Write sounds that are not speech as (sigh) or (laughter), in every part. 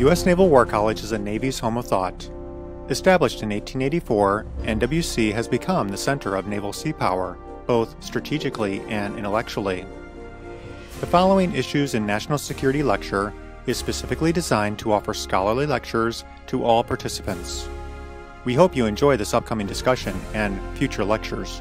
The U.S. Naval War College is a Navy's home of thought. Established in 1884, NWC has become the center of naval sea power, both strategically and intellectually. The following Issues in National Security lecture is specifically designed to offer scholarly lectures to all participants. We hope you enjoy this upcoming discussion and future lectures.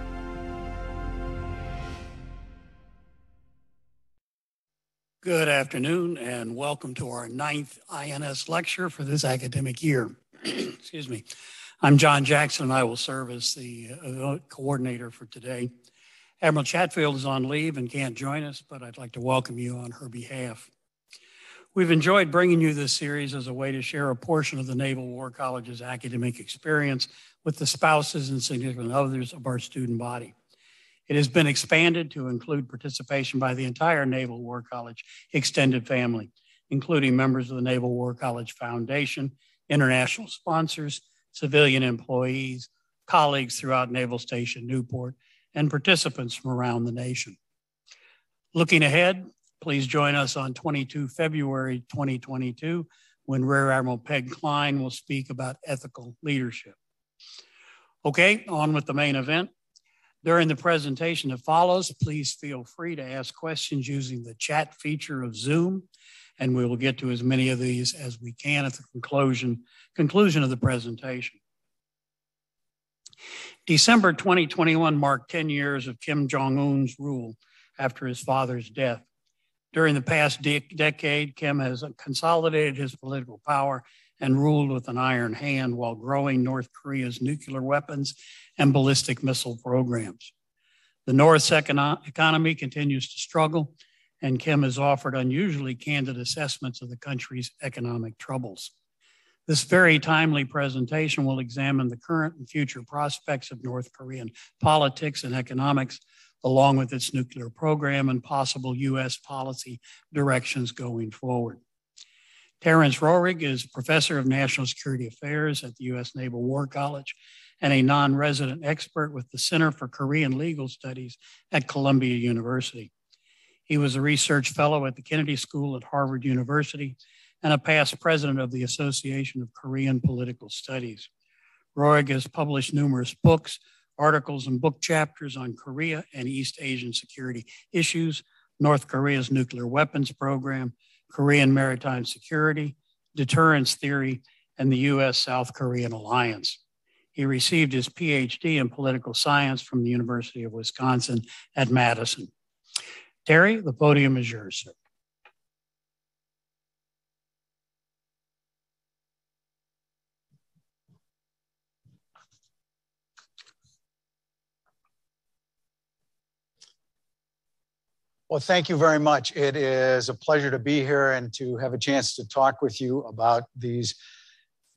Good afternoon and welcome to our ninth INS lecture for this academic year. (clears throat) Excuse me. I'm John Jackson and I will serve as the uh, coordinator for today. Admiral Chatfield is on leave and can't join us, but I'd like to welcome you on her behalf. We've enjoyed bringing you this series as a way to share a portion of the Naval War College's academic experience with the spouses and significant others of our student body. It has been expanded to include participation by the entire Naval War College extended family, including members of the Naval War College Foundation, international sponsors, civilian employees, colleagues throughout Naval Station Newport, and participants from around the nation. Looking ahead, please join us on 22 February 2022 when Rear Admiral Peg Klein will speak about ethical leadership. Okay, on with the main event. During the presentation that follows, please feel free to ask questions using the chat feature of Zoom, and we will get to as many of these as we can at the conclusion, conclusion of the presentation. December 2021 marked 10 years of Kim Jong un's rule after his father's death. During the past de decade, Kim has consolidated his political power and ruled with an iron hand while growing North Korea's nuclear weapons and ballistic missile programs. The North's econo economy continues to struggle, and Kim has offered unusually candid assessments of the country's economic troubles. This very timely presentation will examine the current and future prospects of North Korean politics and economics, along with its nuclear program and possible U.S. policy directions going forward. Terence Roehrig is a professor of national security affairs at the U.S. Naval War College and a non resident expert with the Center for Korean Legal Studies at Columbia University. He was a research fellow at the Kennedy School at Harvard University and a past president of the Association of Korean Political Studies. Roehrig has published numerous books, articles, and book chapters on Korea and East Asian security issues, North Korea's nuclear weapons program, Korean maritime security, deterrence theory, and the US South Korean alliance. He received his PhD in political science from the University of Wisconsin at Madison. Terry, the podium is yours, sir. Well, thank you very much. It is a pleasure to be here and to have a chance to talk with you about these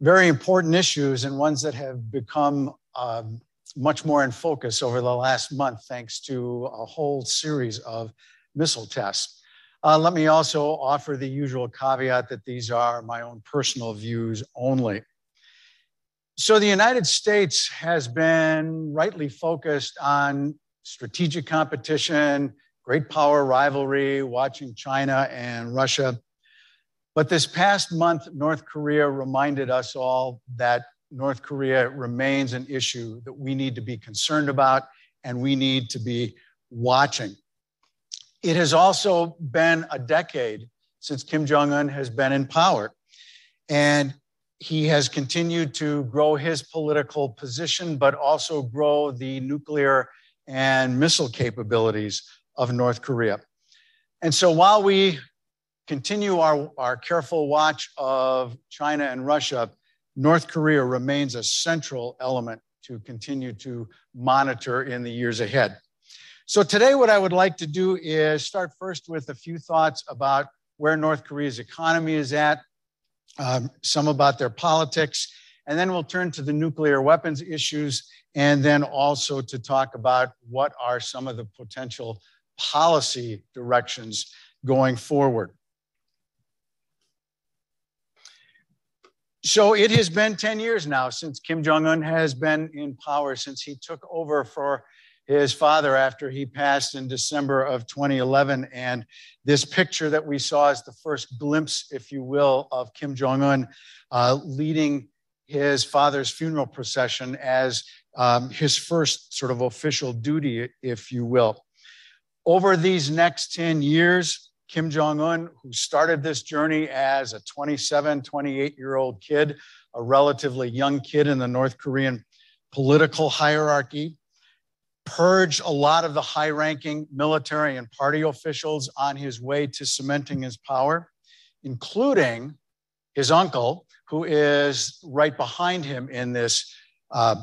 very important issues and ones that have become um, much more in focus over the last month, thanks to a whole series of missile tests. Uh, let me also offer the usual caveat that these are my own personal views only. So, the United States has been rightly focused on strategic competition, great power rivalry, watching China and Russia. But this past month, North Korea reminded us all that North Korea remains an issue that we need to be concerned about and we need to be watching. It has also been a decade since Kim Jong un has been in power. And he has continued to grow his political position, but also grow the nuclear and missile capabilities of North Korea. And so while we continue our, our careful watch of China and Russia, North Korea remains a central element to continue to monitor in the years ahead. So today, what I would like to do is start first with a few thoughts about where North Korea's economy is at, um, some about their politics, and then we'll turn to the nuclear weapons issues, and then also to talk about what are some of the potential policy directions going forward. So it has been 10 years now since Kim Jong un has been in power, since he took over for his father after he passed in December of 2011. And this picture that we saw is the first glimpse, if you will, of Kim Jong un uh, leading his father's funeral procession as um, his first sort of official duty, if you will. Over these next 10 years, Kim Jong un, who started this journey as a 27, 28 year old kid, a relatively young kid in the North Korean political hierarchy, purged a lot of the high ranking military and party officials on his way to cementing his power, including his uncle, who is right behind him in this uh,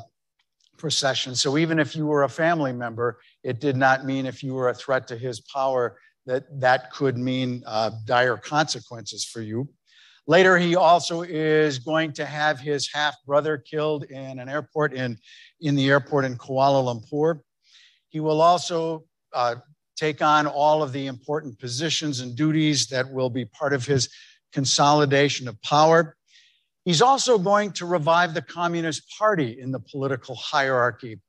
procession. So even if you were a family member, it did not mean if you were a threat to his power that that could mean uh, dire consequences for you. Later, he also is going to have his half brother killed in an airport in, in the airport in Kuala Lumpur. He will also uh, take on all of the important positions and duties that will be part of his consolidation of power. He's also going to revive the Communist Party in the political hierarchy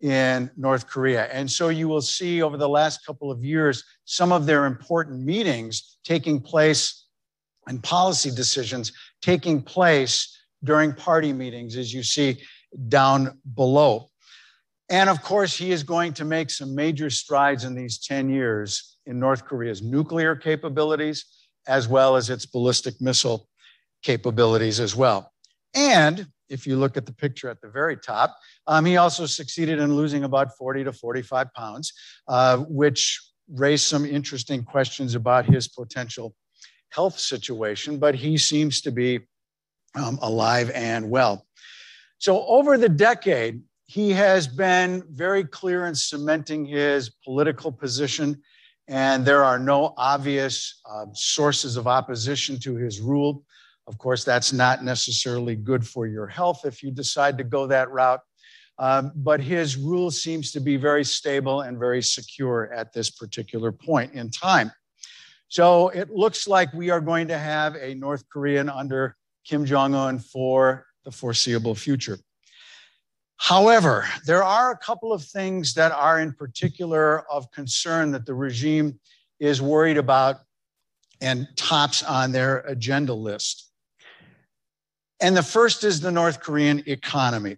in North Korea. And so you will see over the last couple of years some of their important meetings taking place and policy decisions taking place during party meetings, as you see down below. And of course, he is going to make some major strides in these 10 years in North Korea's nuclear capabilities, as well as its ballistic missile capabilities as well. And if you look at the picture at the very top, um, he also succeeded in losing about 40 to 45 pounds, uh, which raised some interesting questions about his potential health situation, but he seems to be um, alive and well. So, over the decade, he has been very clear in cementing his political position, and there are no obvious uh, sources of opposition to his rule. Of course, that's not necessarily good for your health if you decide to go that route. Um, but his rule seems to be very stable and very secure at this particular point in time. So it looks like we are going to have a North Korean under Kim Jong un for the foreseeable future. However, there are a couple of things that are in particular of concern that the regime is worried about and tops on their agenda list. And the first is the North Korean economy.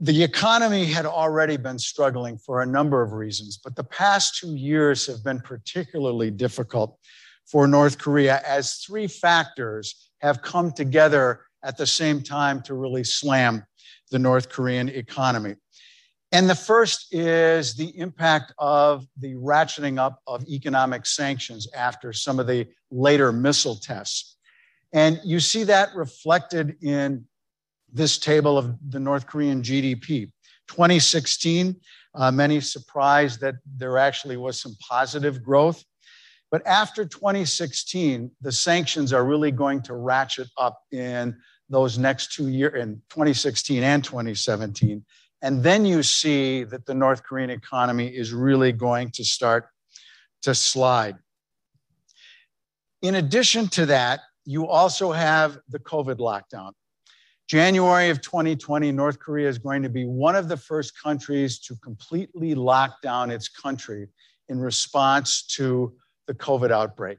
The economy had already been struggling for a number of reasons, but the past two years have been particularly difficult for North Korea as three factors have come together at the same time to really slam the North Korean economy. And the first is the impact of the ratcheting up of economic sanctions after some of the later missile tests. And you see that reflected in this table of the North Korean GDP. 2016, uh, many surprised that there actually was some positive growth. But after 2016, the sanctions are really going to ratchet up in those next two years, in 2016 and 2017. And then you see that the North Korean economy is really going to start to slide. In addition to that, you also have the COVID lockdown. January of 2020, North Korea is going to be one of the first countries to completely lock down its country in response to the COVID outbreak.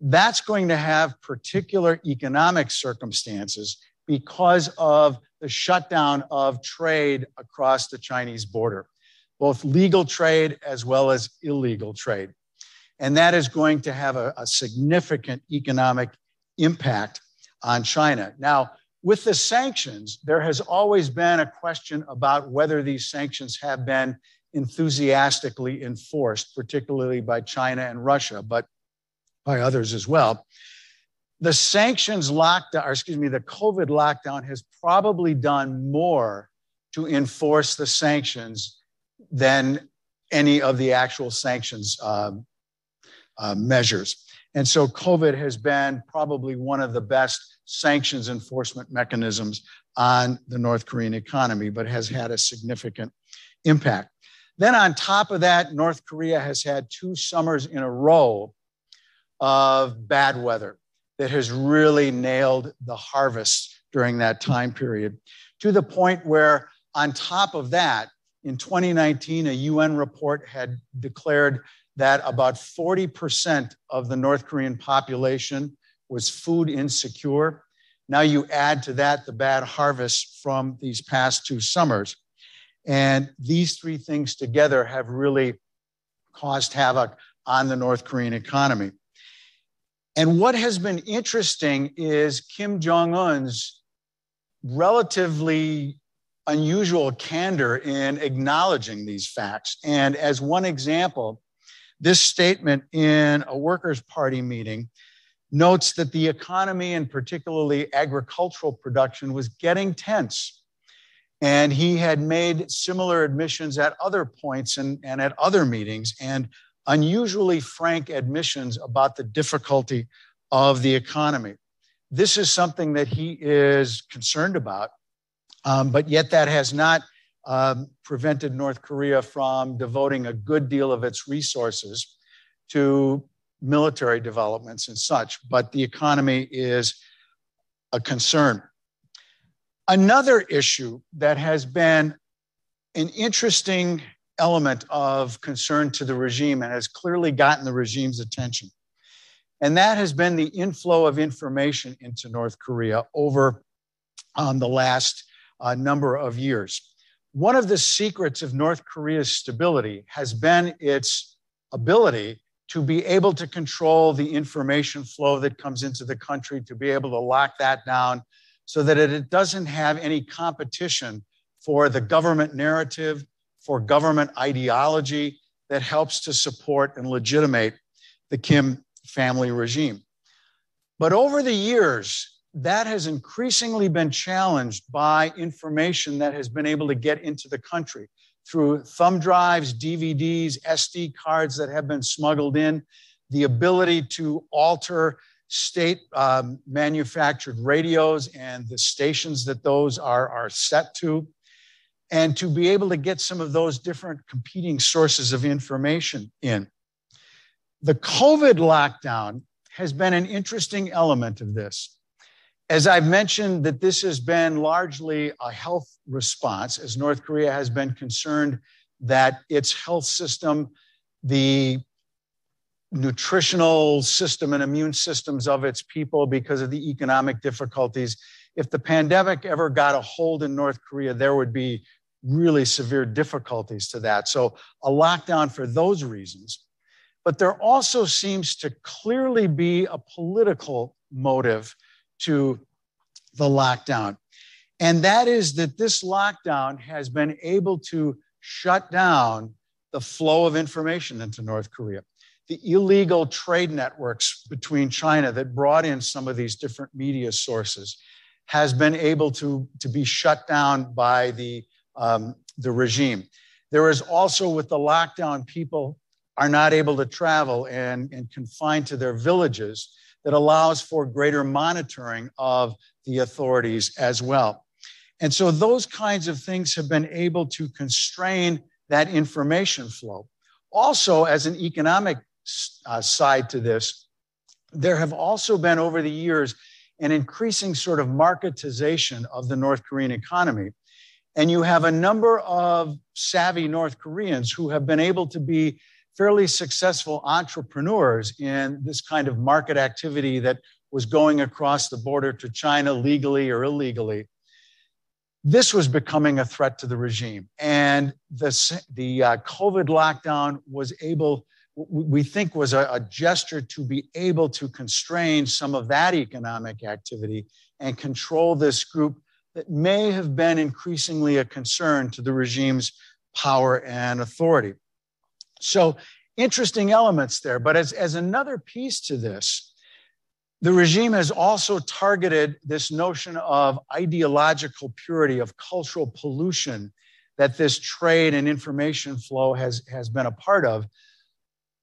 That's going to have particular economic circumstances because of the shutdown of trade across the Chinese border, both legal trade as well as illegal trade. And that is going to have a, a significant economic impact on China. Now, with the sanctions, there has always been a question about whether these sanctions have been enthusiastically enforced, particularly by China and Russia, but by others as well. The sanctions lockdown, or excuse me, the COVID lockdown has probably done more to enforce the sanctions than any of the actual sanctions um, uh, measures. And so COVID has been probably one of the best sanctions enforcement mechanisms on the North Korean economy, but has had a significant impact. Then, on top of that, North Korea has had two summers in a row of bad weather that has really nailed the harvest during that time period to the point where, on top of that, In 2019, a UN report had declared that about 40% of the North Korean population was food insecure. Now you add to that the bad harvest from these past two summers. And these three things together have really caused havoc on the North Korean economy. And what has been interesting is Kim Jong un's relatively unusual candor in acknowledging these facts. And as one example, this statement in a Workers' Party meeting notes that the economy and particularly agricultural production was getting tense. And he had made similar admissions at other points and, and at other meetings, and unusually frank admissions about the difficulty of the economy. This is something that he is concerned about, um, but yet that has not um, prevented North Korea from devoting a good deal of its resources to military developments and such, but the economy is a concern. Another issue that has been an interesting element of concern to the regime and has clearly gotten the regime's attention. And that has been the inflow of information into North Korea over um, the last uh, number of years. One of the secrets of North Korea's stability has been its ability to be able to control the information flow that comes into the country, to be able to lock that down so that it doesn't have any competition for the government narrative, for government ideology that helps to support and legitimate the Kim family regime. But over the years, that has increasingly been challenged by information that has been able to get into the country through thumb drives, DVDs, SD cards that have been smuggled in, the ability to alter state um, manufactured radios and the stations that those are, are set to, and to be able to get some of those different competing sources of information in. The COVID lockdown has been an interesting element of this. As I've mentioned, that this has been largely a health response, as North Korea has been concerned that its health system, the nutritional system and immune systems of its people, because of the economic difficulties, if the pandemic ever got a hold in North Korea, there would be really severe difficulties to that. So, a lockdown for those reasons. But there also seems to clearly be a political motive to the lockdown. And that is that this lockdown has been able to shut down the flow of information into North Korea. The illegal trade networks between China that brought in some of these different media sources has been able to, to be shut down by the, um, the regime. There is also, with the lockdown, people are not able to travel and, and confined to their villages that allows for greater monitoring of the authorities as well. And so those kinds of things have been able to constrain that information flow. Also, as an economic uh, side to this, there have also been over the years an increasing sort of marketization of the North Korean economy. And you have a number of savvy North Koreans who have been able to be fairly successful entrepreneurs in this kind of market activity that was going across the border to China legally or illegally. This was becoming a threat to the regime. And the, the uh, COVID lockdown was able, we think, was a, a gesture to be able to constrain some of that economic activity and control this group that may have been increasingly a concern to the regime's power and authority. So interesting elements there. But as, as another piece to this, the regime has also targeted this notion of ideological purity, of cultural pollution that this trade and information flow has, has been a part of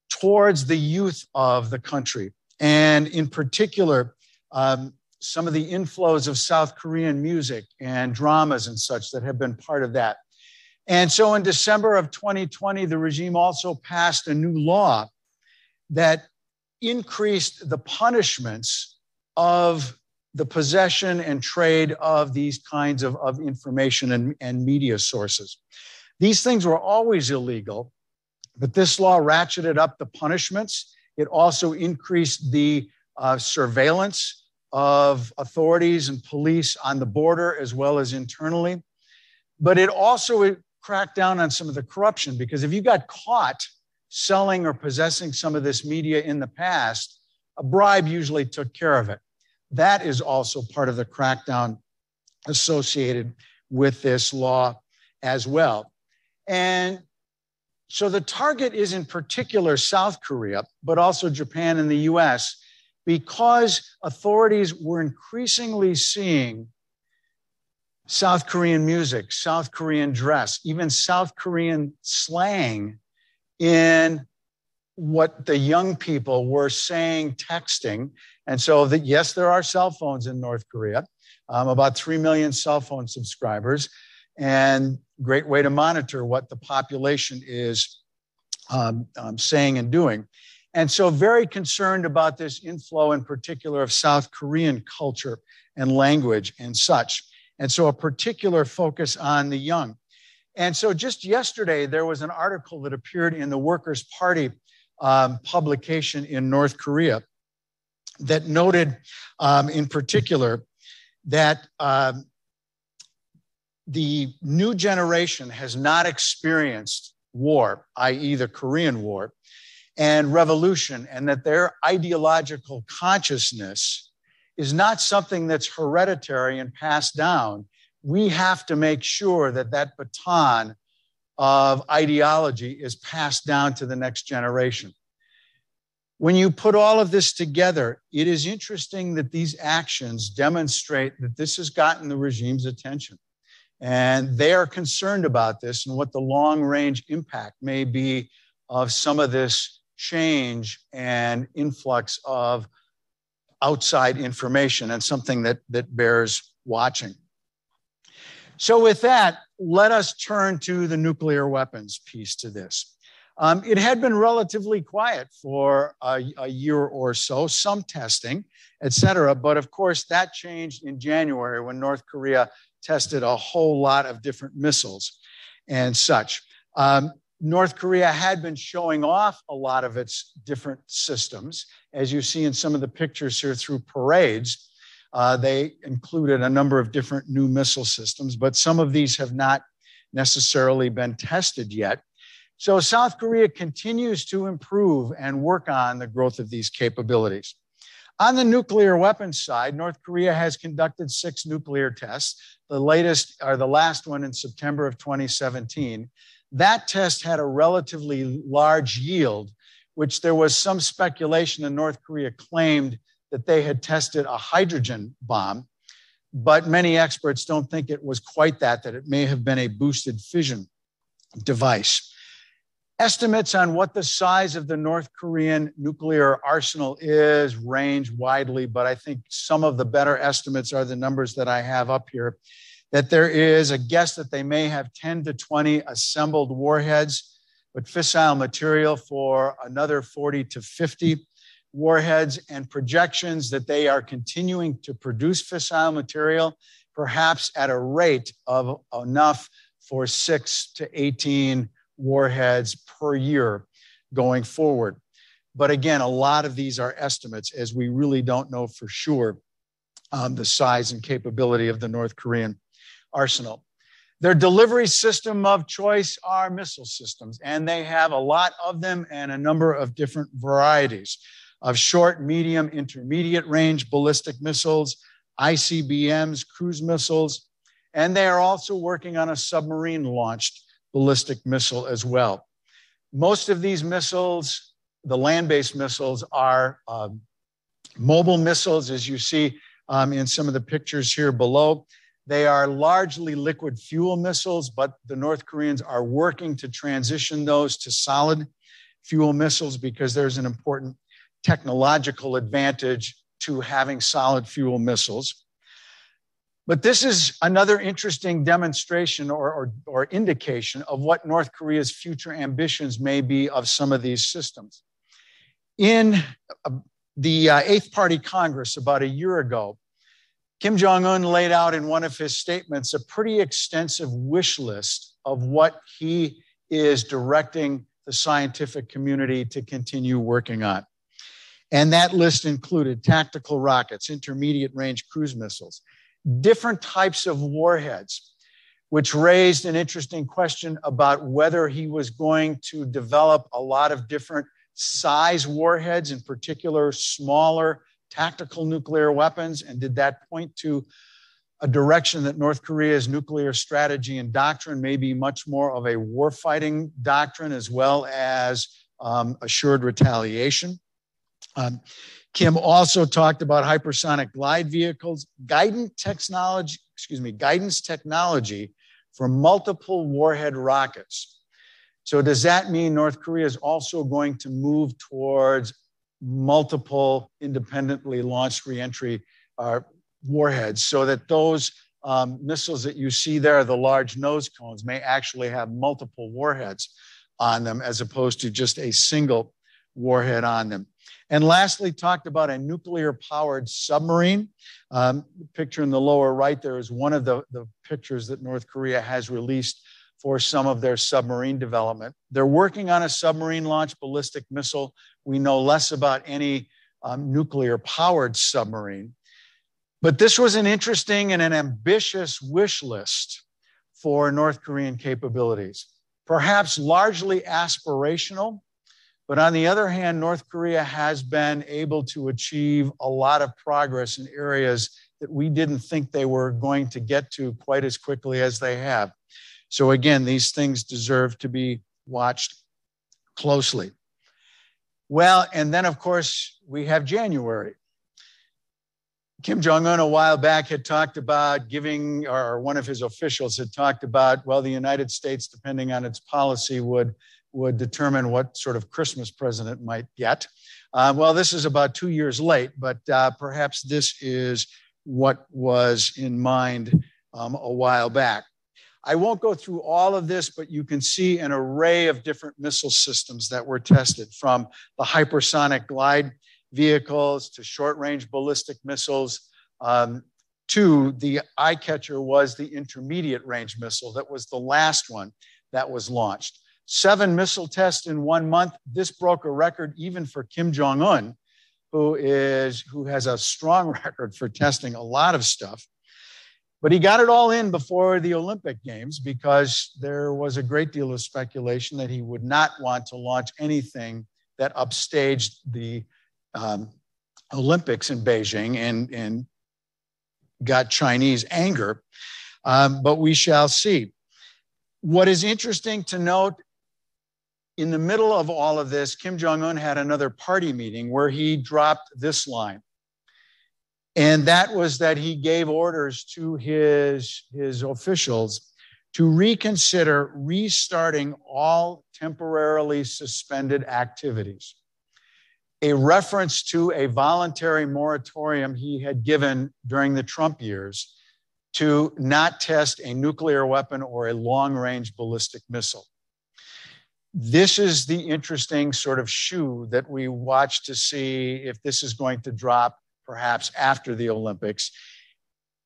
towards the youth of the country. And in particular, um, some of the inflows of South Korean music and dramas and such that have been part of that. And so in December of 2020, the regime also passed a new law that increased the punishments of the possession and trade of these kinds of, of information and, and media sources. These things were always illegal, but this law ratcheted up the punishments. It also increased the uh, surveillance of authorities and police on the border as well as internally. But it also cracked down on some of the corruption because if you got caught selling or possessing some of this media in the past, a bribe usually took care of it. That is also part of the crackdown associated with this law as well. And so the target is in particular South Korea, but also Japan and the US, because authorities were increasingly seeing South Korean music, South Korean dress, even South Korean slang in what the young people were saying, texting. And so that, yes, there are cell phones in North Korea, um, about 3 million cell phone subscribers, and great way to monitor what the population is um, um, saying and doing. And so, very concerned about this inflow, in particular, of South Korean culture and language and such. And so, a particular focus on the young. And so, just yesterday, there was an article that appeared in the Workers' Party um, publication in North Korea that noted, um, in particular, that um, the new generation has not experienced war, i.e., the Korean War, and revolution, and that their ideological consciousness is not something that's hereditary and passed down. We have to make sure that that baton of ideology is passed down to the next generation. When you put all of this together, it is interesting that these actions demonstrate that this has gotten the regime's attention. And they are concerned about this and what the long range impact may be of some of this change and influx of outside information and something that, that bears watching. So, with that, let us turn to the nuclear weapons piece to this. Um, it had been relatively quiet for a, a, year or so, some testing, et cetera. But of course, that changed in January when North Korea tested a whole lot of different missiles and such. Um, North Korea had been showing off a lot of its different systems, as you see in some of the pictures here through parades. Uh, they included a number of different new missile systems, but some of these have not necessarily been tested yet. So South Korea continues to improve and work on the growth of these capabilities. On the nuclear weapons side, North Korea has conducted six nuclear tests, the latest or the last one in September of 2017. That test had a relatively large yield, which there was some speculation that North Korea claimed that they had tested a hydrogen bomb, but many experts don't think it was quite that, that it may have been a boosted fission device. Estimates on what the size of the North Korean nuclear arsenal is range widely, but I think some of the better estimates are the numbers that I have up here. That there is a guess that they may have 10 to 20 assembled warheads, but fissile material for another 40 to 50 warheads, and projections that they are continuing to produce fissile material, perhaps at a rate of enough for six to 18 warheads per year going forward. But again, a lot of these are estimates as we really don't know for sure um, the size and capability of the North Korean arsenal. Their delivery system of choice are missile systems, and they have a lot of them and a number of different varieties of short, medium, intermediate range ballistic missiles, ICBMs, cruise missiles, and they are also working on a submarine launched ballistic missile as well. Most of these missiles, the land based missiles, are um, mobile missiles, as you see um, in some of the pictures here below. They are largely liquid fuel missiles, but the North Koreans are working to transition those to solid fuel missiles because there's an important technological advantage to having solid fuel missiles. But this is another interesting demonstration or, or, or, indication of what North Korea's future ambitions may be of some of these systems. In uh, the uh, Eighth Party Congress about a year ago, Kim Jong un laid out in one of his statements a pretty extensive wish list of what he is directing the scientific community to continue working on. And that list included tactical rockets, intermediate range cruise missiles, different types of warheads, which raised an interesting question about whether he was going to develop a lot of different size warheads, in particular, smaller tactical nuclear weapons. And did that point to a direction that North Korea's nuclear strategy and doctrine may be much more of a warfighting doctrine as well as um, assured retaliation? Um, Kim also talked about hypersonic glide vehicles, guidance technology, excuse me, guidance technology for multiple warhead rockets. So does that mean North Korea is also going to move towards multiple independently launched reentry uh, warheads so that those um, missiles that you see there, the large nose cones, may actually have multiple warheads on them as opposed to just a single warhead on them. And lastly, talked about a nuclear powered submarine. Um, picture in the lower right there is one of the, the pictures that North Korea has released for some of their submarine development. They're working on a submarine launched ballistic missile. We know less about any um, nuclear powered submarine. But this was an interesting and an ambitious wish list for North Korean capabilities, perhaps largely aspirational, but on the other hand, North Korea has been able to achieve a lot of progress in areas that we didn't think they were going to get to quite as quickly as they have. So, again, these things deserve to be watched closely. Well, and then, of course, we have January. Kim Jong un a while back had talked about giving, or one of his officials had talked about, well, the United States, depending on its policy, would would determine what sort of Christmas present it might get. Uh, well, this is about two years late, but uh, perhaps this is what was in mind um, a while back. I won't go through all of this, but you can see an array of different missile systems that were tested from the hypersonic glide vehicles to short range ballistic missiles. Um, to the eye catcher was the intermediate range missile that was the last one that was launched seven missile tests in one month. This broke a record even for Kim Jong Un, who is who has a strong (laughs) record for testing a lot of stuff. But he got it all in before the Olympic Games because there was a great deal of speculation that he would not want to launch anything that upstaged the um, Olympics in Beijing and, and got Chinese anger. Um, but we shall see. What is interesting to note in the middle of all of this, Kim Jong un had another party meeting where he dropped this line. And that was that he gave orders to his, his officials to reconsider restarting all temporarily suspended activities. A reference to a voluntary moratorium he had given during the Trump years to not test a nuclear weapon or a long range ballistic missile this is the interesting sort of shoe that we watch to see if this is going to drop perhaps after the Olympics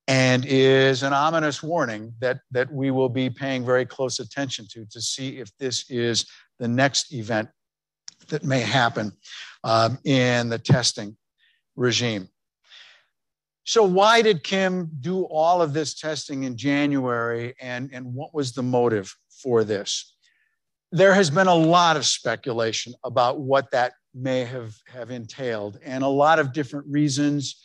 and is an ominous warning that, that we will be paying very close attention to to see if this is the next event that may happen um, in the testing regime. So, why did Kim do all of this testing in January, and, and what was the motive for this? there has been a lot of speculation about what that may have, have entailed and a lot of different reasons.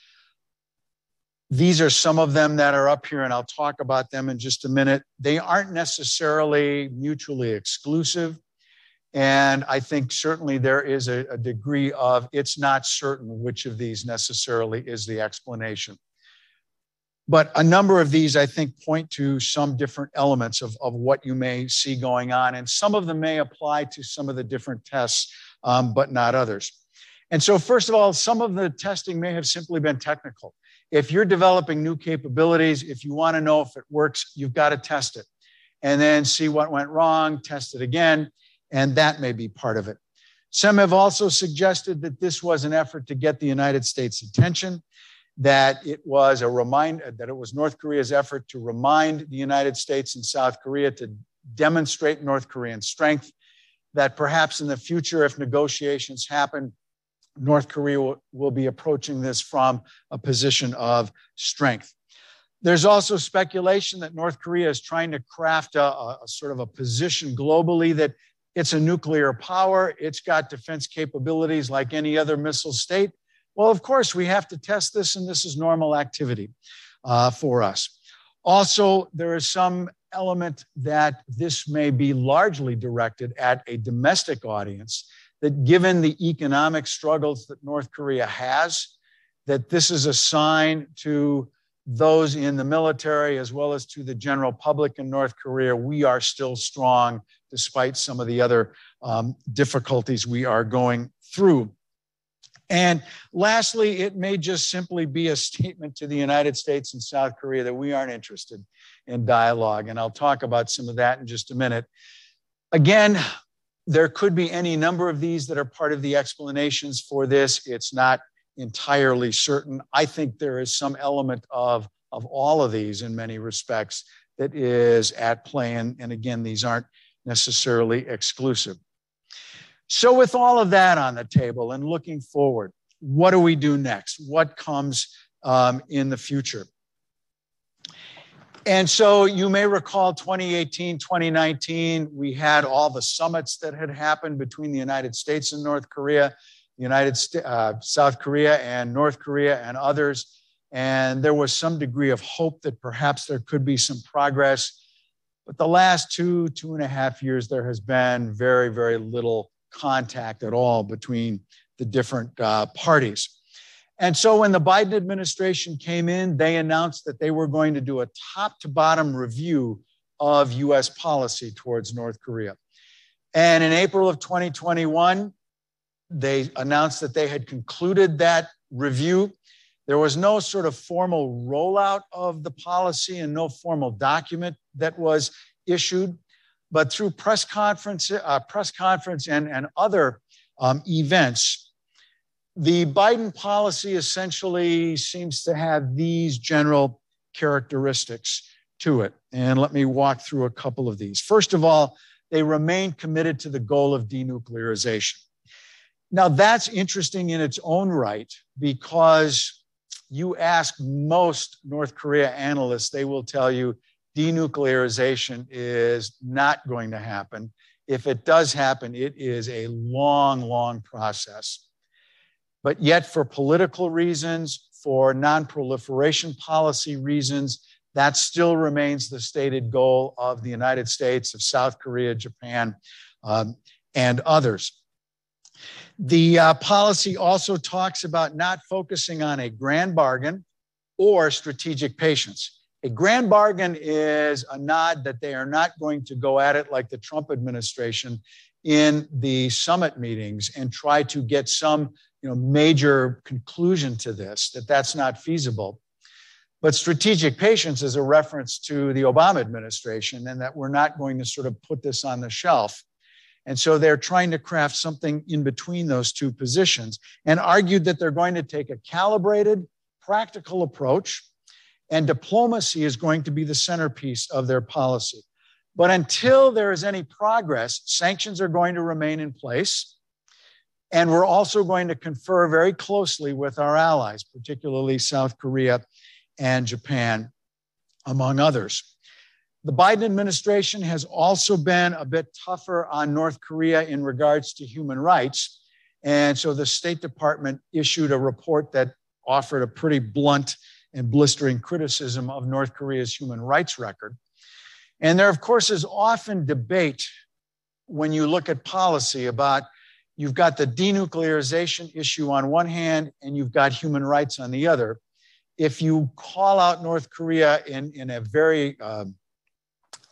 These are some of them that are up here, and I'll talk about them in just a minute. They aren't necessarily mutually exclusive. And I think certainly there is a, a degree of it's not certain which of these necessarily is the explanation. But a number of these, I think, point to some different elements of, of what you may see going on. And some of them may apply to some of the different tests, um, but not others. And so, first of all, some of the testing may have simply been technical. If you're developing new capabilities, if you want to know if it works, you've got to test it and then see what went wrong, test it again, and that may be part of it. Some have also suggested that this was an effort to get the United States' attention that it was a reminder that it was North Korea's effort to remind the United States and South Korea to demonstrate North Korean strength, that perhaps in the future, if negotiations happen, North Korea will, will be approaching this from a position of strength. There's also speculation that North Korea is trying to craft a, a, a, sort of a position globally that it's a nuclear power, it's got defense capabilities like any other missile state. Well, of course, we have to test this, and this is normal activity uh, for us. Also, there is some element that this may be largely directed at a domestic audience, that given the economic struggles that North Korea has, that this is a sign to those in the military as well as to the general public in North Korea, we are still strong despite some of the other um, difficulties we are going through. And lastly, it may just simply be a statement to the United States and South Korea that we aren't interested in dialogue. And I'll talk about some of that in just a minute. Again, there could be any number of these that are part of the explanations for this. It's not entirely certain. I think there is some element of, of all of these in many respects that is at play. And, and again, these aren't necessarily exclusive. So, with all of that on the table and looking forward, what do we do next? What comes um, in the future? And so you may recall 2018, 2019, we had all the summits that had happened between the United States and North Korea, United St- uh, South Korea and North Korea and others. And there was some degree of hope that perhaps there could be some progress. But the last two, two and a half years, there has been very, very little contact at all between the different uh, parties. And so when the Biden administration came in, they announced that they were going to do a top to bottom review of US policy towards North Korea. And in April of 2021, they announced that they had concluded that review. There was no sort of formal rollout of the policy and no formal document that was issued but through press conference, uh, press conference and, and other um, events, the Biden policy essentially seems to have these general characteristics to it. And let me walk through a couple of these. First of all, they remain committed to the goal of denuclearization. Now, that's interesting in its own right because you ask most North Korea analysts, they will tell you denuclearization is not going to happen. If it does happen, it is a long, long process. But yet, for political reasons, for non-proliferation policy reasons, that still remains the stated goal of the United States, of South Korea, Japan, um, and others. The uh, policy also talks about not focusing on a grand bargain or strategic patience. A grand bargain is a nod that they are not going to go at it like the Trump administration in the summit meetings and try to get some you know, major conclusion to this, that that's not feasible. But strategic patience is a reference to the Obama administration and that we're not going to sort of put this on the shelf. And so they're trying to craft something in between those two positions and argued that they're going to take a calibrated, practical approach and diplomacy is going to be the centerpiece of their policy. But until there is any progress, sanctions are going to remain in place. And we're also going to confer very closely with our allies, particularly South Korea and Japan, among others. The Biden administration has also been a bit tougher on North Korea in regards to human rights. And so the State Department issued a report that offered a pretty blunt and blistering criticism of North Korea's human rights record. And there, of course, is often debate when you look at policy about you've got the denuclearization issue on one hand and you've got human rights on the other. If you call out North Korea in, in a very uh,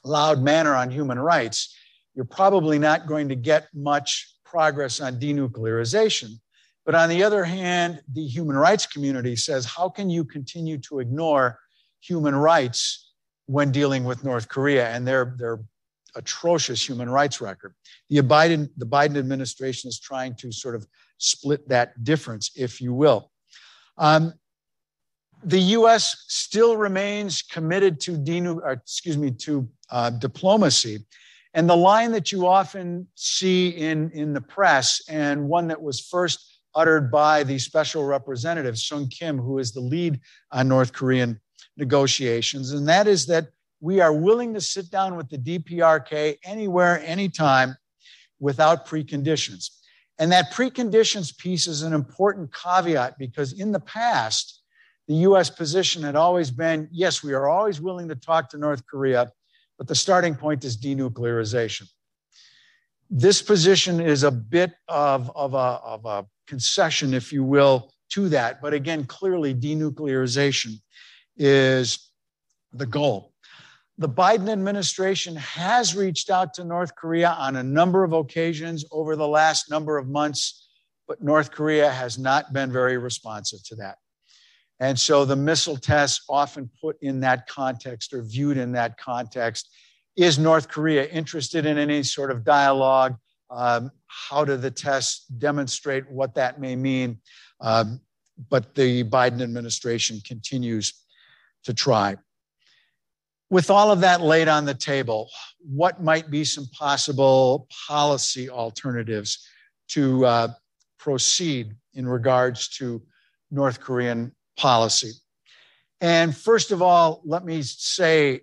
loud manner on human rights, you're probably not going to get much progress on denuclearization. But on the other hand, the human rights community says, how can you continue to ignore human rights when dealing with North Korea and their, their atrocious human rights record? The Biden, the Biden administration is trying to sort of split that difference, if you will. Um, the U.S. still remains committed to denu- uh, excuse me to uh, diplomacy, and the line that you often see in in the press, and one that was first uttered by the special representative Sung Kim, who is the lead on North Korean negotiations, and that is that we are willing to sit down with the DPRK anywhere, anytime, without preconditions. And that preconditions piece is an important caveat because in the past the US position had always been yes, we are always willing to talk to North Korea, but the starting point is denuclearization. This position is a bit of, of, a, of a concession, if you will, to that. But again, clearly, denuclearization is the goal. The Biden administration has reached out to North Korea on a number of occasions over the last number of months, but North Korea has not been very responsive to that. And so the missile tests often put in that context or viewed in that context. Is North Korea interested in any sort of dialogue? Um, how do the tests demonstrate what that may mean? Um, but the Biden administration continues to try. With all of that laid on the table, what might be some possible policy alternatives to uh, proceed in regards to North Korean policy. And first of all, let me say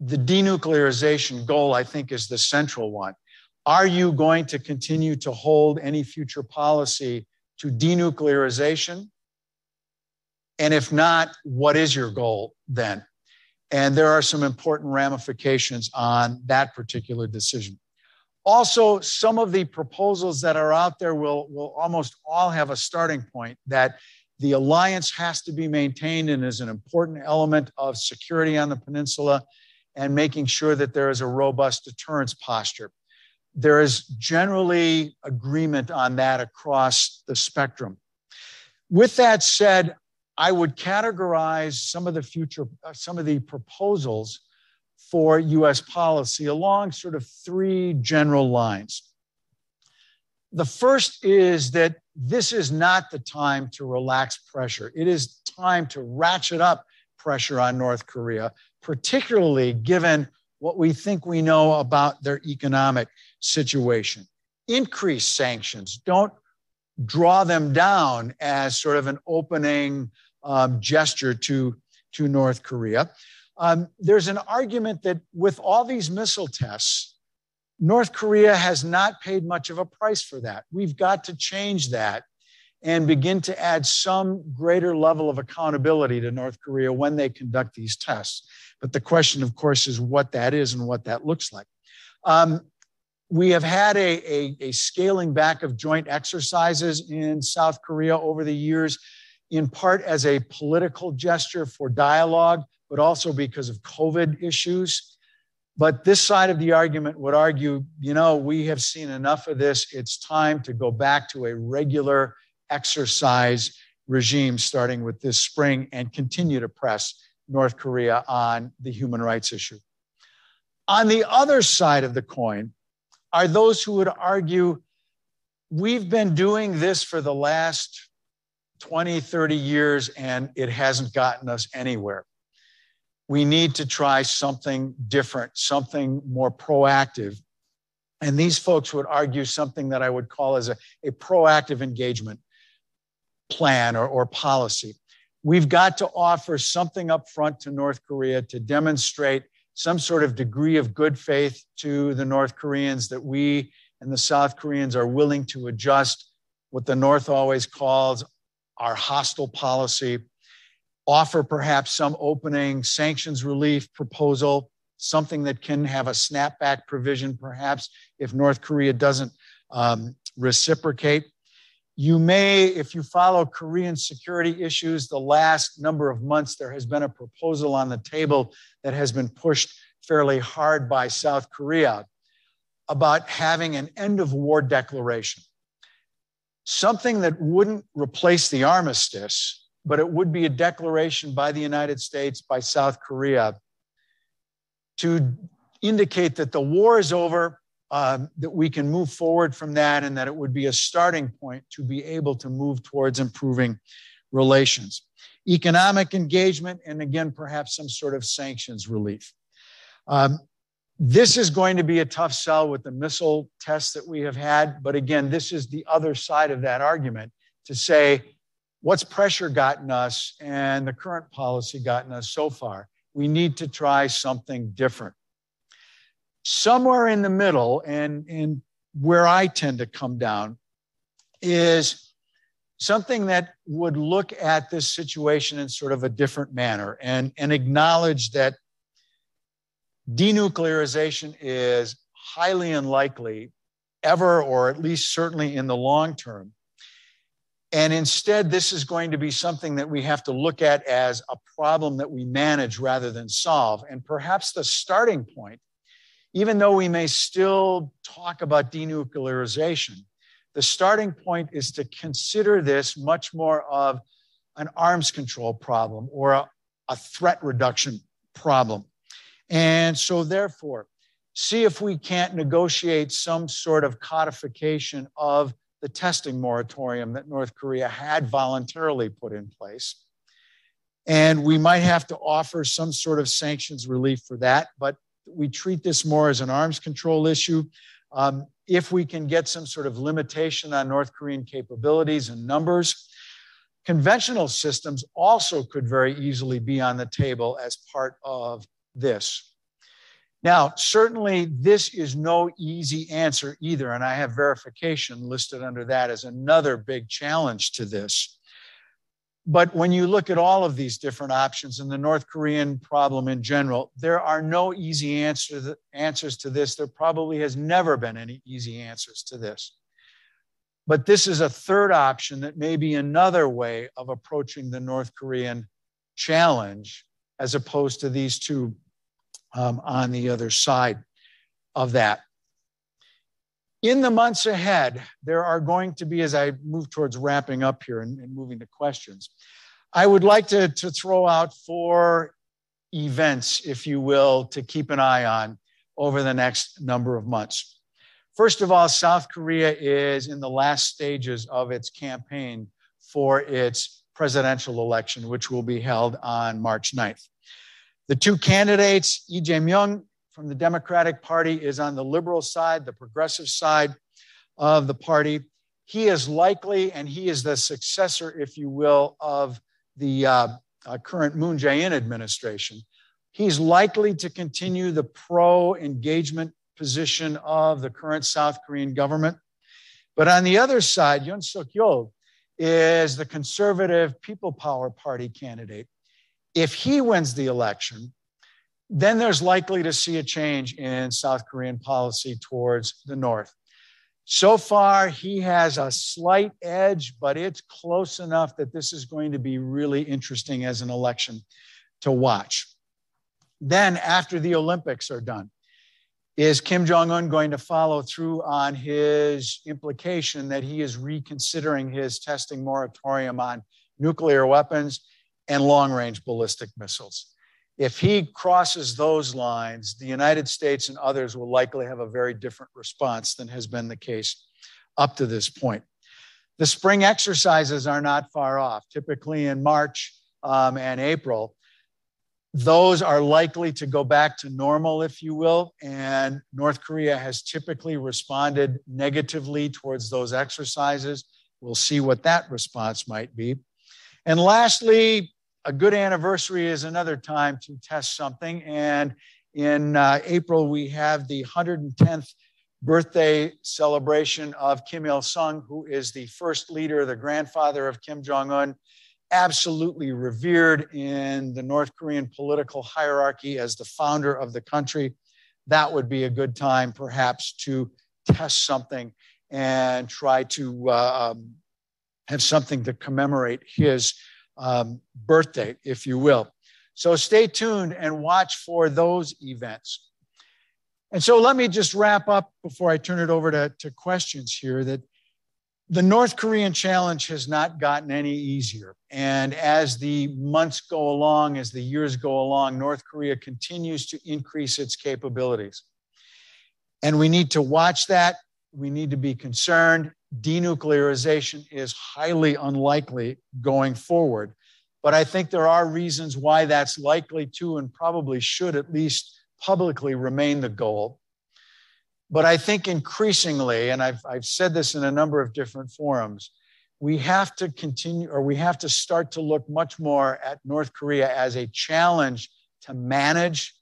the denuclearization goal, I think, is the central one. Are you going to continue to hold any future policy to denuclearization? And if not, what is your goal then? And there are some important ramifications on that particular decision. Also, some of the proposals that are out there will, will almost all have a starting point that the alliance has to be maintained and is an important element of security on the peninsula and making sure that there is a robust deterrence posture. There is generally agreement on that across the spectrum. With that said, I would categorize some of the future, uh, some of the proposals for US policy along sort of three general lines. The first is that this is not the time to relax pressure. It is time to ratchet up pressure on North Korea, particularly given what we think we know about their economic situation. Increase sanctions. Don't draw them down as sort of an opening um, gesture to, to North Korea. Um, there's an argument that with all these missile tests, North Korea has not paid much of a price for that. We've got to change that and begin to add some greater level of accountability to North Korea when they conduct these tests. But the question, of course, is what that is and what that looks like. Um, we have had a, a, a, scaling back of joint exercises in South Korea over the years, in part as a political gesture for dialogue, but also because of COVID issues. But this side of the argument would argue, you know, we have seen enough of this. It's time to go back to a regular exercise regime starting with this spring and continue to press North Korea on the human rights issue. On the other side of the coin are those who would argue we've been doing this for the last 20, 30 years and it hasn't gotten us anywhere we need to try something different, something more proactive. And these folks would argue something that I would call as a, a proactive engagement plan or, or policy. We've got to offer something up front to North Korea to demonstrate some sort of degree of good faith to the North Koreans that we and the South Koreans are willing to adjust what the North always calls our hostile policy offer perhaps some opening sanctions relief proposal, something that can have a snapback provision, perhaps if North Korea doesn't um, reciprocate. You may, if you follow Korean security issues, the last number of months, there has been a proposal on the table that has been pushed fairly hard by South Korea about having an end of war declaration. Something that wouldn't replace the armistice, but it would be a declaration by the United States, by South Korea, to indicate that the war is over, um, that we can move forward from that, and that it would be a starting point to be able to move towards improving relations. economic engagement, and again, perhaps some sort of sanctions relief. Um, this is going to be a tough sell with the missile tests that we have had. But again, this is the other side of that argument to say, what's pressure gotten us and the current policy gotten us so far? We need to try something different. Somewhere in the middle, and, and where I tend to come down, is something that would look at this situation in sort of a different manner and, and acknowledge that denuclearization is highly unlikely ever, or at least certainly in the long term. And instead, this is going to be something that we have to look at as a problem that we manage rather than solve. And perhaps the starting point, even though we may still talk about denuclearization, the starting point is to consider this much more of an arms control problem or a, a threat reduction problem. And so, therefore, see if we can't negotiate some sort of codification of the testing moratorium that North Korea had voluntarily put in place. And we might have to offer some sort of sanctions relief for that, but we treat this more as an arms control issue. Um, if we can get some sort of limitation on North Korean capabilities and numbers, conventional systems also could very easily be on the table as part of this. Now, certainly this is no easy answer either, and I have verification listed under that as another big challenge to this. But when you look at all of these different options and the North Korean problem in general, there are no easy answer, answers to this. There probably has never been any easy answers to this. But this is a third option that may be another way of approaching the North Korean challenge as opposed to these two um, on the other side of that. In the months ahead, there are going to be, as I move towards wrapping up here and, and moving to questions, I would like to, to throw out four events, if you will, to keep an eye on over the next number of months. First of all, South Korea is in the last stages of its campaign for its presidential election, which will be held on March 9th. The two candidates, Lee Jae-myung from the Democratic Party is on the liberal side, the progressive side of the party. He is likely, and he is the successor, if you will, of the uh, uh, current Moon Jae-in administration. He's likely to continue the pro-engagement position of the current South Korean government. But on the other side, Yoon Suk-yeol is the conservative People Power Party candidate. If he wins the election, then there's likely to see a change in South Korean policy towards the North. So far, he has a slight edge, but it's close enough that this is going to be really interesting as an election to watch. Then, after the Olympics are done, is Kim Jong un going to follow through on his implication that he is reconsidering his testing moratorium on nuclear weapons and long range ballistic missiles. If he crosses those lines, the United States and others will likely have a very different response than has been the case up to this point. The spring exercises are not far off, typically in March um, and April. Those are likely to go back to normal, if you will. And North Korea has typically responded negatively towards those exercises. We'll see what that response might be. And lastly, a good anniversary is another time to test something. And in uh, April, we have the 110th birthday celebration of Kim Il sung, who is the first leader, the grandfather of Kim Jong un, absolutely revered in the North Korean political hierarchy as the founder of the country. That would be a good time, perhaps, to test something and try to uh, um, have something to commemorate his um, birthday, if you will. So stay tuned and watch for those events. And so let me just wrap up before I turn it over to, to questions here that the North Korean challenge has not gotten any easier. And as the months go along, as the years go along, North Korea continues to increase its capabilities. And we need to watch that. We need to be concerned denuclearization is highly unlikely going forward. But I think there are reasons why that's likely to and probably should at least publicly remain the goal. But I think increasingly, and I've, I've said this in a number of different forums, we have to continue or we have to start to look much more at North Korea as a challenge to manage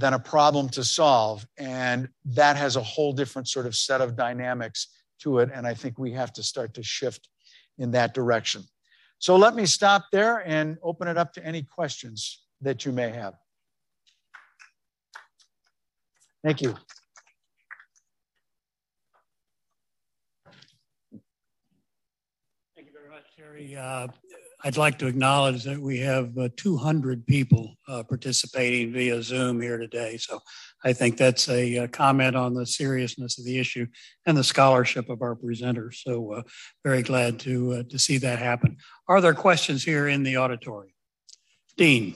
than a problem to solve. And that has a whole different sort of set of dynamics to it. And I think we have to start to shift in that direction. So let me stop there and open it up to any questions that you may have. Thank you. Thank you very much, Terry. Uh, I'd like to acknowledge that we have uh, 200 people uh, participating via Zoom here today. So I think that's a, a, uh, comment on the seriousness of the issue and the scholarship of our presenters. So uh, very glad to, uh, to see that happen. Are there questions here in the auditorium? Dean.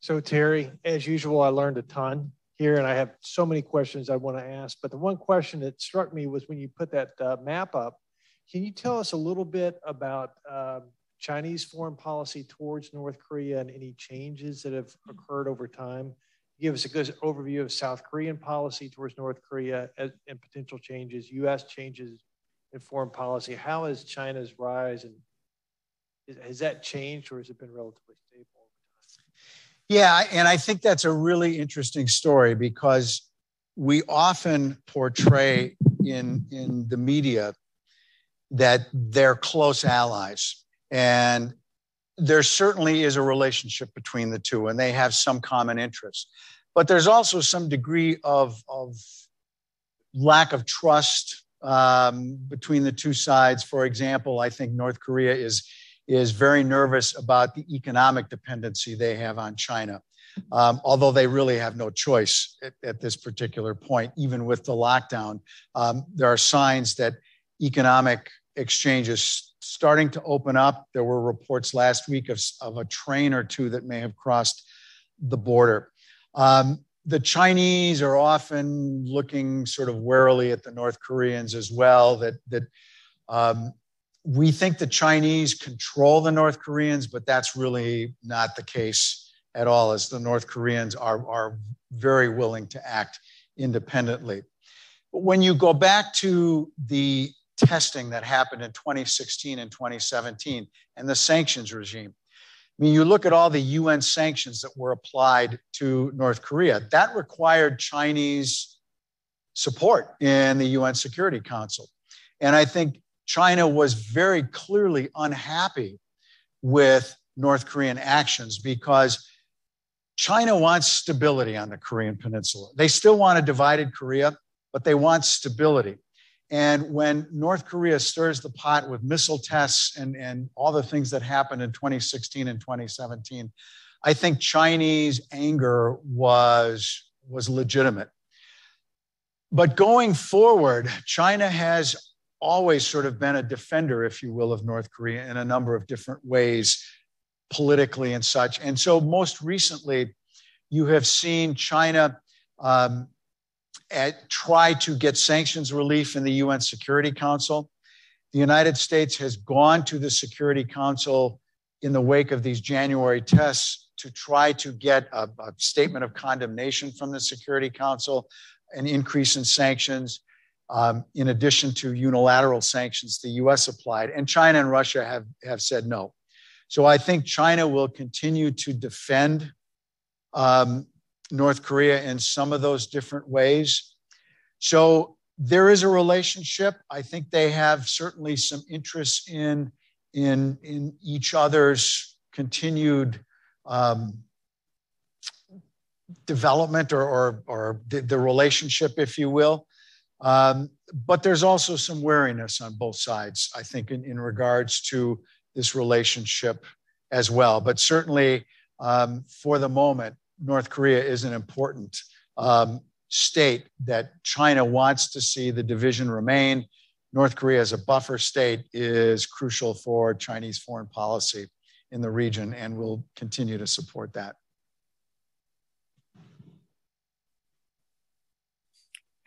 So Terry, as usual, I learned a ton here and I have so many questions I want to ask. But the one question that struck me was when you put that uh, map up, can you tell us a little bit about um, Chinese foreign policy towards North Korea and any changes that have occurred over time? Give us a good overview of South Korean policy towards North Korea and potential changes, U.S. changes in foreign policy. How has China's rise and has that changed or has it been relatively stable Yeah, and I think that's a really interesting story because we often portray in in the media that they're close allies. And there certainly is a relationship between the two, and they have some common interests. But there's also some degree of, of lack of trust um, between the two sides. For example, I think North Korea is, is very nervous about the economic dependency they have on China. Um, although they really have no choice at, at, this particular point, even with the lockdown, um, there are signs that economic exchanges starting to open up. There were reports last week of, of a train or two that may have crossed the border. Um, the Chinese are often looking sort of warily at the North Koreans as well. That that um, we think the Chinese control the North Koreans, but that's really not the case at all. As the North Koreans are are very willing to act independently. But when you go back to the testing that happened in 2016 and 2017 and the sanctions regime. I mean, you look at all the UN sanctions that were applied to North Korea, that required Chinese support in the UN Security Council. And I think China was very clearly unhappy with North Korean actions because China wants stability on the Korean Peninsula. They still want a divided Korea, but they want stability. And when North Korea stirs the pot with missile tests and, and all the things that happened in 2016 and 2017, I think Chinese anger was, was legitimate. But going forward, China has always sort of been a defender, if you will, of North Korea in a number of different ways, politically and such. And so, most recently, you have seen China um, at, try to get sanctions relief in the UN Security Council. The United States has gone to the Security Council in the wake of these January tests to try to get a, a statement of condemnation from the Security Council, an increase in sanctions, um, in addition to unilateral sanctions the US applied. And China and Russia have, have said no. So I think China will continue to defend um, North Korea in some of those different ways. So there is a relationship. I think they have certainly some interest in in in each other's continued um, development or or, or the, the, relationship, if you will. Um, but there's also some wariness on both sides, I think, in, in regards to this relationship as well. But certainly, um, for the moment, North Korea is an important um, state that China wants to see the division remain. North Korea as a buffer state is crucial for Chinese foreign policy in the region and we'll continue to support that.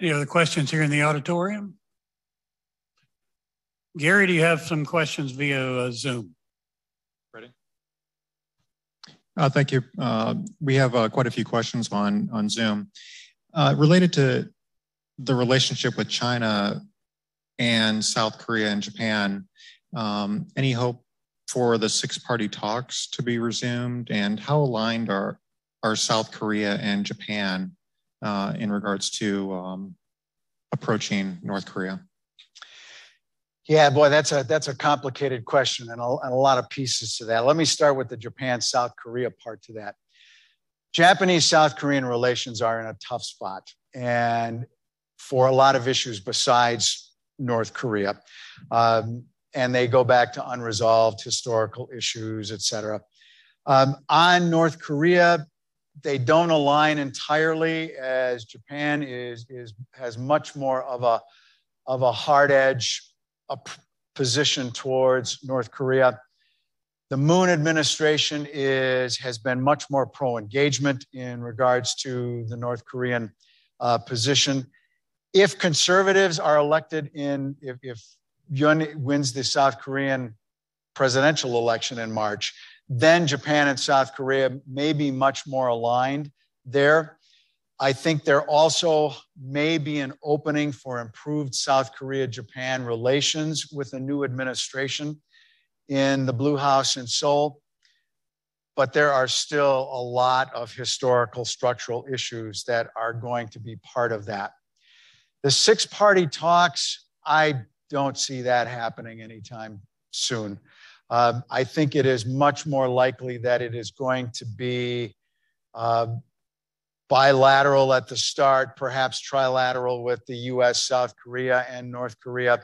Any other questions here in the auditorium? Gary, do you have some questions via uh, Zoom? Uh, thank you. Uh, we have uh, quite a few questions on, on Zoom. Uh, related to the relationship with China and South Korea and Japan, um, any hope for the six party talks to be resumed? And how aligned are, are South Korea and Japan uh, in regards to um, approaching North Korea? Yeah, boy, that's a that's a complicated question and a, and a lot of pieces to that. Let me start with the Japan South Korea part to that. Japanese South Korean relations are in a tough spot, and for a lot of issues besides North Korea, um, and they go back to unresolved historical issues, et cetera. Um, on North Korea, they don't align entirely, as Japan is is has much more of a of a hard edge a position towards North Korea. The Moon administration is, has been much more pro engagement in regards to the North Korean uh, position. If conservatives are elected in, if, if Yoon wins the South Korean presidential election in March, then Japan and South Korea may be much more aligned there. I think there also may be an opening for improved South Korea Japan relations with a new administration in the Blue House in Seoul. But there are still a lot of historical structural issues that are going to be part of that. The six party talks, I don't see that happening anytime soon. Um, I think it is much more likely that it is going to be uh, bilateral at the start, perhaps trilateral with the US, South Korea, and North Korea,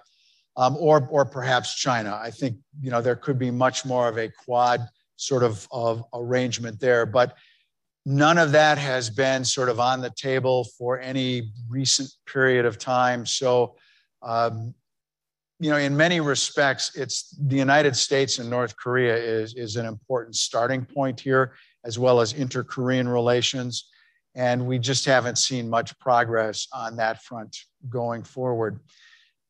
um, or, or perhaps China. I think you know, there could be much more of a quad sort of, of arrangement there. But none of that has been sort of on the table for any recent period of time. So, um, you know, in many respects, it's the United States and North Korea is, is an important starting point here, as well as inter Korean relations. And we just haven't seen much progress on that front going forward.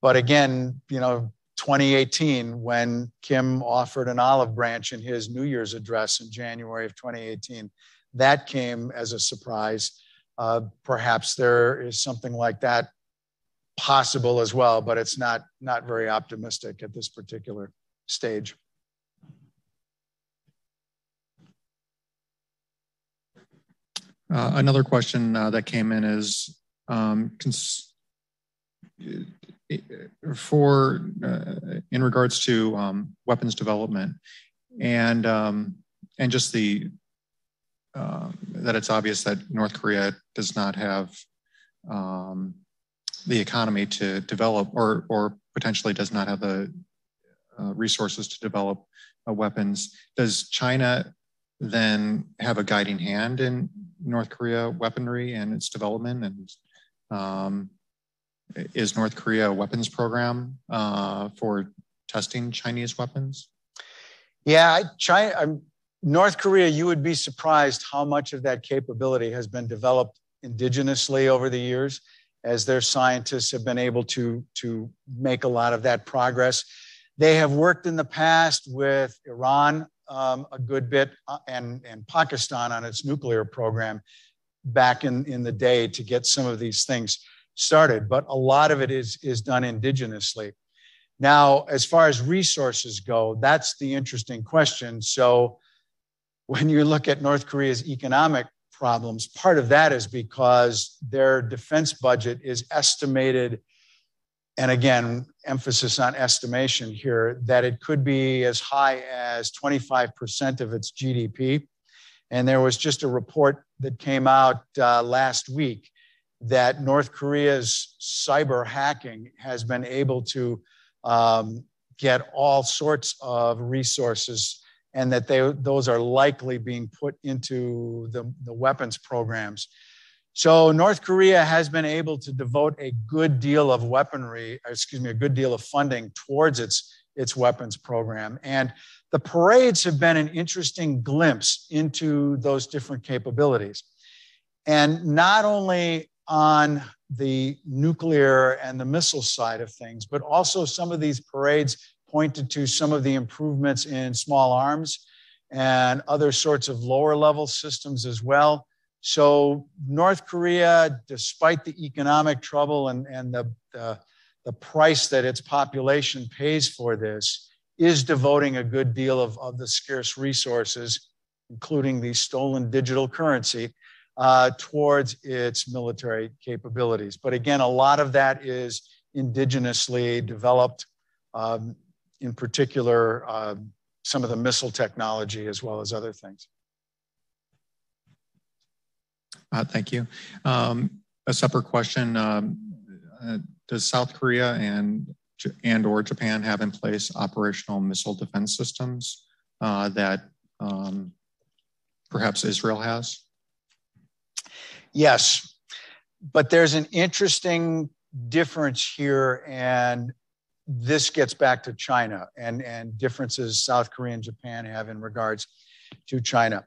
But again, you know, 2018, when Kim offered an olive branch in his New Year's address in January of 2018, that came as a surprise. Uh, perhaps there is something like that possible as well, but it's not, not very optimistic at this particular stage. Uh, another question uh, that came in is um, for uh, in regards to um, weapons development and um, and just the uh, that it's obvious that North Korea does not have um, the economy to develop or or potentially does not have the uh, resources to develop uh, weapons. Does China then have a guiding hand in North Korea weaponry and its development? And um, is North Korea a weapons program uh, for testing Chinese weapons? Yeah, China, North Korea, you would be surprised how much of that capability has been developed indigenously over the years as their scientists have been able to, to make a lot of that progress. They have worked in the past with Iran um, a good bit uh, and, and Pakistan on its nuclear program back in, in the day to get some of these things started. But a lot of it is, is done indigenously. Now, as far as resources go, that's the interesting question. So, when you look at North Korea's economic problems, part of that is because their defense budget is estimated and again, emphasis on estimation here, that it could be as high as 25% of its GDP. And there was just a report that came out uh, last week that North Korea's cyber hacking has been able to um, get all sorts of resources and that they, those are likely being put into the, the weapons programs so North Korea has been able to devote a good deal of weaponry, excuse me, a good deal of funding towards its, its weapons program. And the parades have been an interesting glimpse into those different capabilities. And not only on the nuclear and the missile side of things, but also some of these parades pointed to some of the improvements in small arms and other sorts of lower level systems as well. So North Korea, despite the economic trouble and, and the, the, the price that its population pays for this, is devoting a good deal of, of the scarce resources, including the stolen digital currency, uh, towards its military capabilities. But again, a lot of that is indigenously developed, um, in particular, uh, some of the missile technology as well as other things. Uh, thank you. Um, a separate question, um, uh, does South Korea and, and or Japan have in place operational missile defense systems uh, that um, perhaps Israel has? Yes, but there's an interesting difference here, and this gets back to China and, and differences South Korea and Japan have in regards to China.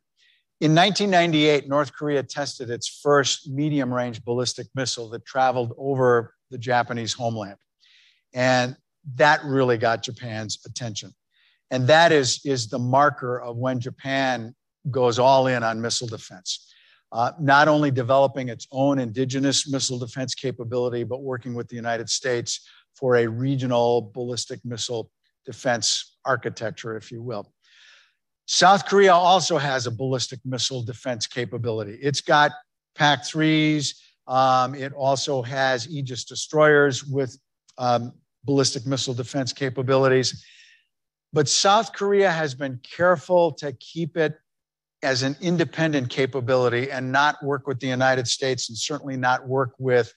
In 1998, North Korea tested its first medium range ballistic missile that traveled over the Japanese homeland. And that really got Japan's attention. And that is, is the marker of when Japan goes all in on missile defense. Uh, not only developing its own indigenous missile defense capability, but working with the United States for a regional ballistic missile defense architecture, if you will. South Korea also has a ballistic missile defense capability. It's got PAC 3s. Um, it also has Aegis destroyers with um, ballistic missile defense capabilities. But South Korea has been careful to keep it as an independent capability and not work with the United States and certainly not work with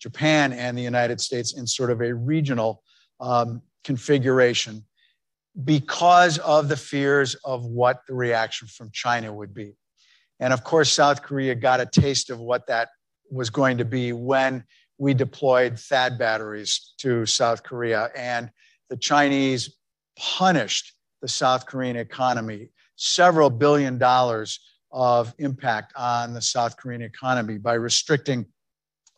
Japan and the United States in sort of a regional um, configuration because of the fears of what the reaction from China would be. And of course, South Korea got a taste of what that was going to be when we deployed THAAD batteries to South Korea. And the Chinese punished the South Korean economy, several billion dollars of impact on the South Korean economy by restricting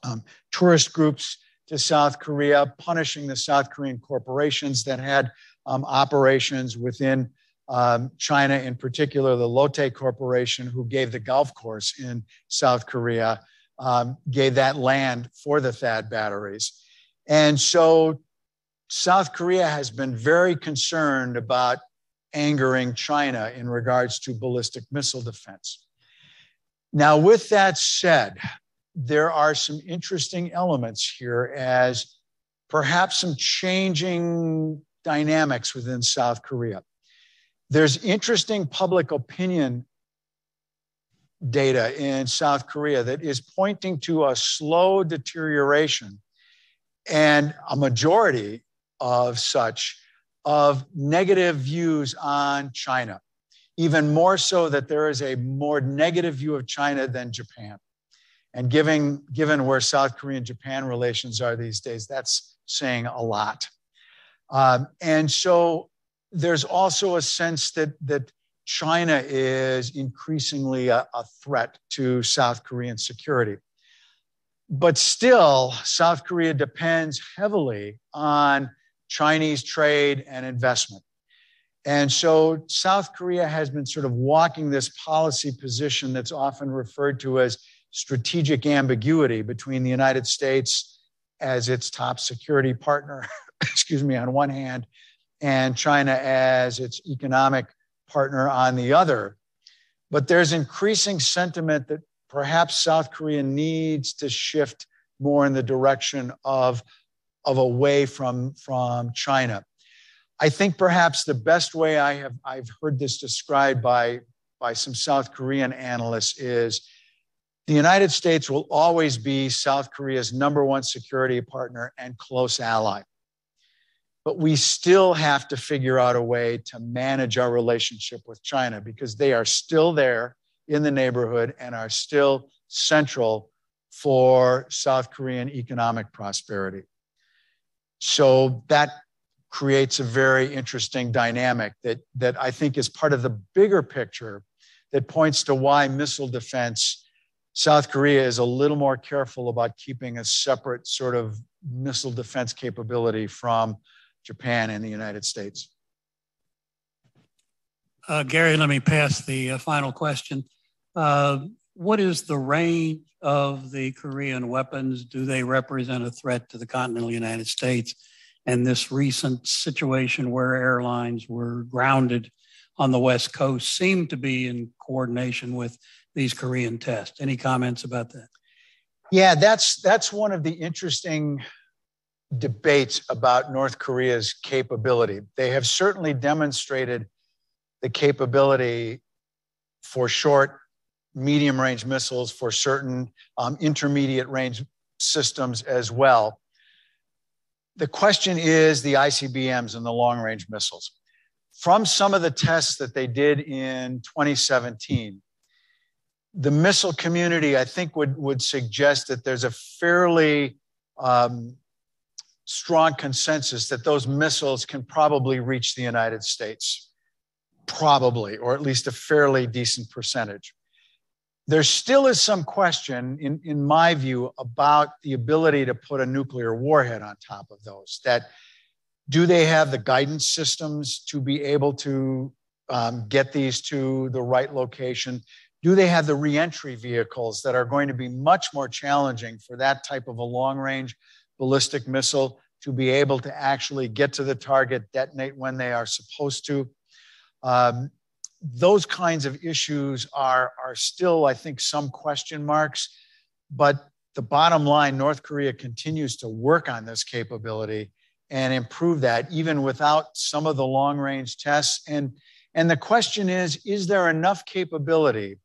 um, tourist groups to South Korea, punishing the South Korean corporations that had um, operations within um, China, in particular, the Lotte Corporation, who gave the golf course in South Korea, um, gave that land for the THAAD batteries. And so South Korea has been very concerned about angering China in regards to ballistic missile defense. Now, with that said, there are some interesting elements here as perhaps some changing dynamics within South Korea. There's interesting public opinion data in South Korea that is pointing to a slow deterioration and a majority of such of negative views on China, even more so that there is a more negative view of China than Japan. And given, given where South Korea and Japan relations are these days, that's saying a lot. Um, and so there's also a sense that, that China is increasingly a, a threat to South Korean security. But still, South Korea depends heavily on Chinese trade and investment. And so South Korea has been sort of walking this policy position that's often referred to as strategic ambiguity between the United States as its top security partner (laughs) (coughs) excuse me, on one hand, and China as its economic partner on the other. But there's increasing sentiment that perhaps South Korea needs to shift more in the direction of, of away from, from China. I think perhaps the best way I have I've heard this described by, by some South Korean analysts is the United States will always be South Korea's number one security partner and close ally but we still have to figure out a way to manage our relationship with China because they are still there in the neighborhood and are still central for South Korean economic prosperity. So that creates a very interesting dynamic that, that I think is part of the bigger picture that points to why missile defense, South Korea is a little more careful about keeping a separate sort of missile defense capability from Japan, and the United States. Uh, Gary, let me pass the uh, final question. Uh, what is the range of the Korean weapons? Do they represent a threat to the continental United States? And this recent situation where airlines were grounded on the West Coast seemed to be in coordination with these Korean tests. Any comments about that? Yeah, that's that's one of the interesting debates about North Korea's capability. They have certainly demonstrated the capability for short, medium range missiles, for certain um, intermediate range systems as well. The question is the ICBMs and the long range missiles. From some of the tests that they did in 2017, the missile community, I think, would, would suggest that there's a fairly um, strong consensus that those missiles can probably reach the United States. Probably, or at least a fairly decent percentage. There still is some question, in, in my view, about the ability to put a nuclear warhead on top of those. That do they have the guidance systems to be able to um, get these to the right location? Do they have the reentry vehicles that are going to be much more challenging for that type of a long range ballistic missile to be able to actually get to the target, detonate when they are supposed to? Um, those kinds of issues are, are still, I think, some question marks. But the bottom line North Korea continues to work on this capability and improve that, even without some of the long range tests. And, and the question is is there enough capability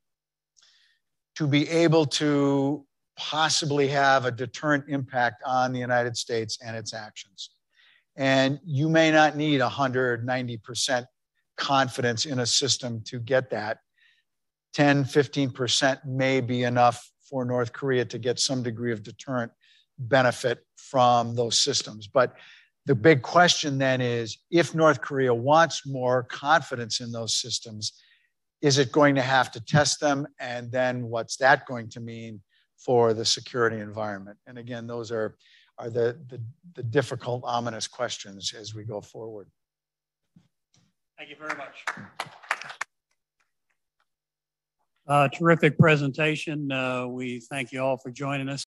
to be able to possibly have a deterrent impact on the United States and its actions? And you may not need 190% confidence in a system to get that. 10, 15% may be enough for North Korea to get some degree of deterrent benefit from those systems. But the big question then is if North Korea wants more confidence in those systems, is it going to have to test them? And then what's that going to mean for the security environment? And again, those are, are the, the, the difficult, ominous questions as we go forward. Thank you very much. Uh, terrific presentation. Uh, we thank you all for joining us.